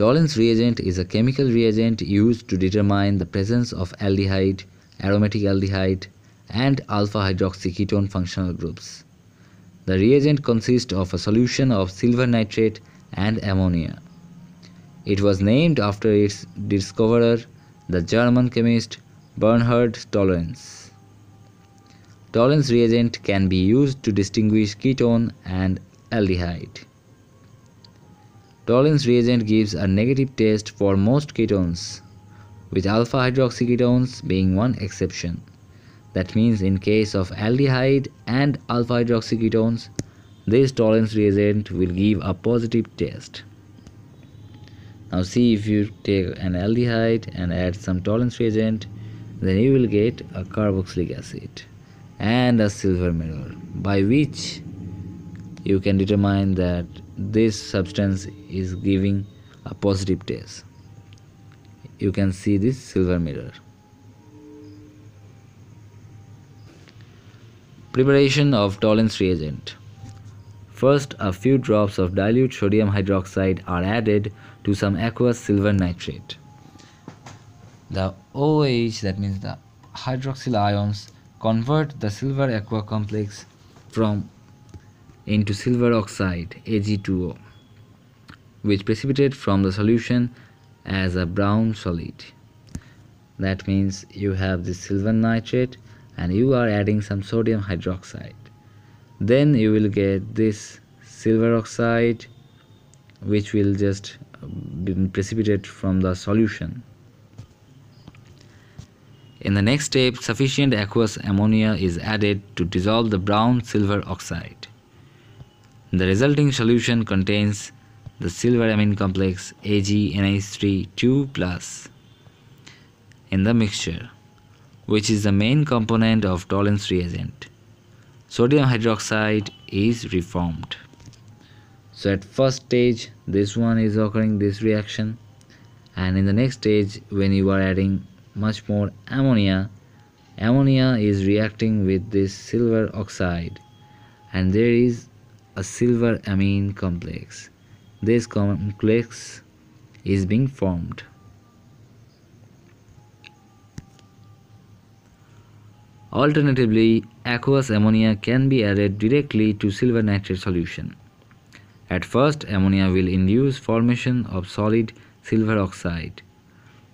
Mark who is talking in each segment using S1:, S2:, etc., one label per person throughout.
S1: Tollens reagent is a chemical reagent used to determine the presence of aldehyde, aromatic aldehyde, and alpha hydroxyketone functional groups. The reagent consists of a solution of silver nitrate and ammonia. It was named after its discoverer, the German chemist Bernhard Tollens. Tollens reagent can be used to distinguish ketone and aldehyde. Tollens reagent gives a negative test for most ketones, with alpha hydroxyketones being one exception. That means in case of aldehyde and alpha hydroxyketones, this Tollens reagent will give a positive test. Now see if you take an aldehyde and add some Tollens reagent, then you will get a carboxylic acid and a silver mirror by which you can determine that this substance is giving a positive test you can see this silver mirror. Preparation of Tollens reagent. First a few drops of dilute sodium hydroxide are added to some aqueous silver nitrate. The OH that means the hydroxyl ions convert the silver aqua complex from into silver oxide Ag2O which precipitate from the solution as a brown solid. That means you have this silver nitrate and you are adding some sodium hydroxide. Then you will get this silver oxide which will just um, precipitate from the solution. In the next step, sufficient aqueous ammonia is added to dissolve the brown silver oxide. The resulting solution contains the silver amine complex AgNH3 2 in the mixture, which is the main component of Tollens reagent. Sodium hydroxide is reformed. So at first stage, this one is occurring this reaction and in the next stage when you are adding much more ammonia, ammonia is reacting with this silver oxide and there is a silver amine complex. This complex is being formed. Alternatively, aqueous ammonia can be added directly to silver nitrate solution. At first, ammonia will induce formation of solid silver oxide,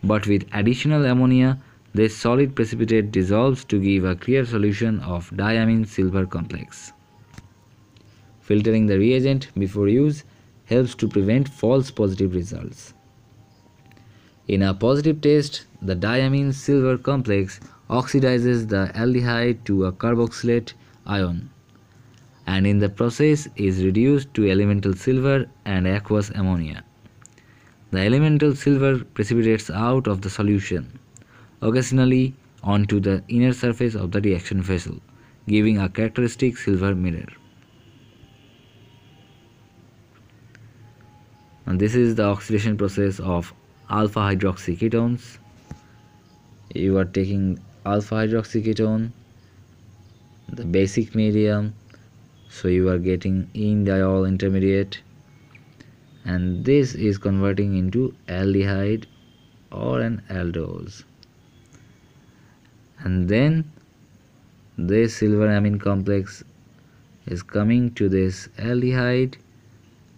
S1: but with additional ammonia, this solid precipitate dissolves to give a clear solution of diamine silver complex. Filtering the reagent before use helps to prevent false positive results. In a positive test, the diamine silver complex oxidizes the aldehyde to a carboxylate ion and in the process is reduced to elemental silver and aqueous ammonia. The elemental silver precipitates out of the solution, occasionally onto the inner surface of the reaction vessel, giving a characteristic silver mirror. And this is the oxidation process of alpha hydroxy ketones you are taking alpha hydroxy ketone the basic medium so you are getting enediol intermediate. And this is converting into aldehyde or an aldose. And then this silver amine complex is coming to this aldehyde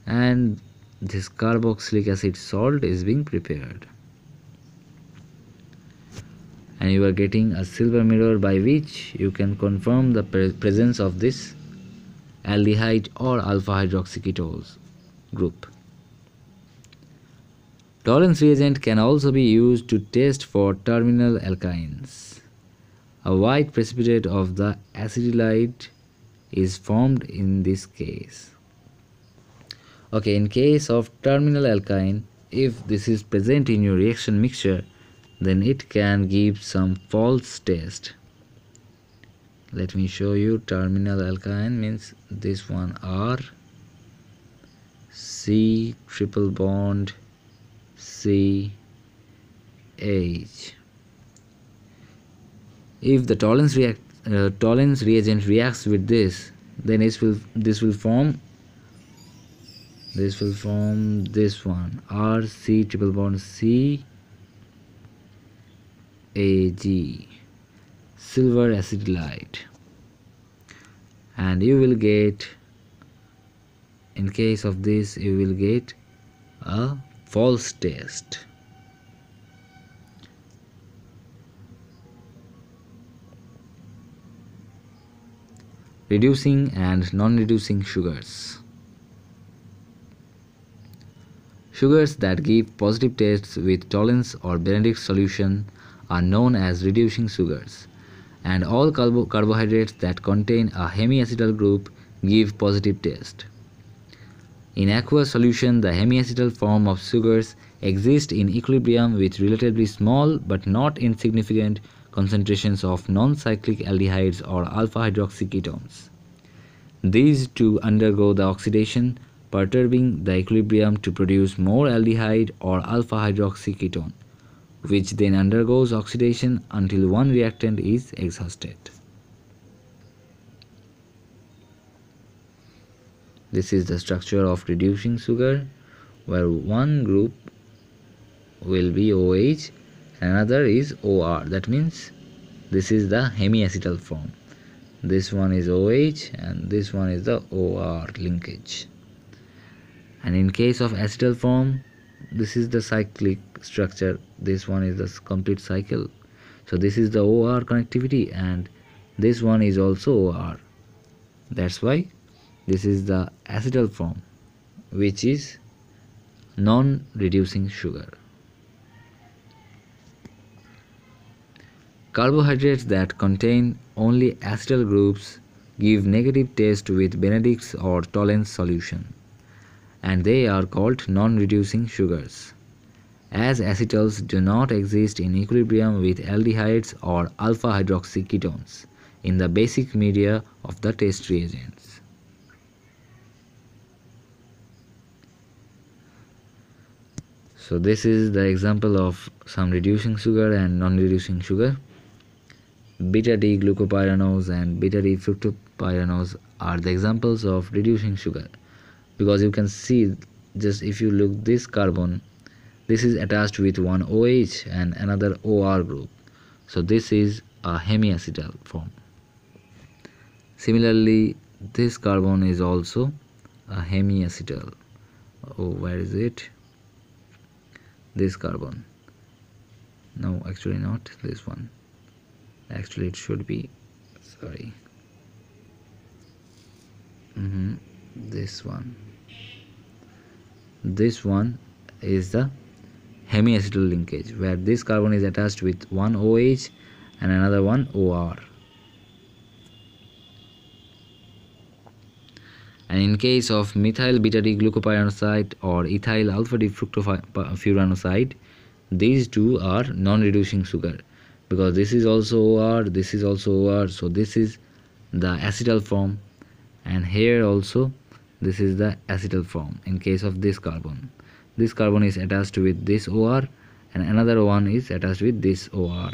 S1: and this carboxylic acid salt is being prepared and you are getting a silver mirror by which you can confirm the pre presence of this aldehyde or alpha hydroxyketose group. Tollens reagent can also be used to test for terminal alkynes. A white precipitate of the acetylide is formed in this case okay in case of terminal alkyne if this is present in your reaction mixture then it can give some false test. Let me show you. Terminal alkyne means this one R C triple bond C H. If the Tollens react uh, Tollens reagent reacts with this then it will this will form this will form this one. R C triple bond C A G. Silver acetylide and you will get in case of this you will get a false test. Reducing and non-reducing sugars Sugars that give positive tests with Tollens or Benedict solution are known as reducing sugars, and all carbo carbohydrates that contain a hemiacetal group give positive test. In aqueous solution, the hemiacetal form of sugars exist in equilibrium with relatively small but not insignificant concentrations of non-cyclic aldehydes or alpha hydroxy ketones. These two undergo the oxidation perturbing the equilibrium to produce more aldehyde or alpha hydroxy ketone, which then undergoes oxidation until one reactant is exhausted. This is the structure of reducing sugar where one group will be OH another is OR that means this is the hemiacetal form. This one is OH and this one is the OR linkage and in case of acetal form this is the cyclic structure. This one is the complete cycle. So this is the OR connectivity and this one is also OR that's why this is the acetal form which is non-reducing sugar. Carbohydrates that contain only acetal groups give negative taste with Benedict's or Tollens solution and they are called non-reducing sugars. As acetals do not exist in equilibrium with aldehydes or alpha hydroxy ketones in the basic media of the test reagents. So this is the example of some reducing sugar and non-reducing sugar. Beta-D glucopyranose and beta-D fructopyranose are the examples of reducing sugar because you can see just if you look this carbon this is attached with one OH and another OR group. So this is a hemiacetal form. Similarly this carbon is also a hemiacetal. Oh where is it? This carbon. No actually not this one. Actually it should be sorry. Mm -hmm. This one. This one is the hemiacetal linkage where this carbon is attached with one OH and another one OR and in case of methyl beta D glucopyranoside or ethyl alpha D fructofuranoside these two are non-reducing sugar because this is also OR this is also OR so this is the acetal form and here also this is the acetal form in case of this carbon. This carbon is attached with this OR and another one is attached with this OR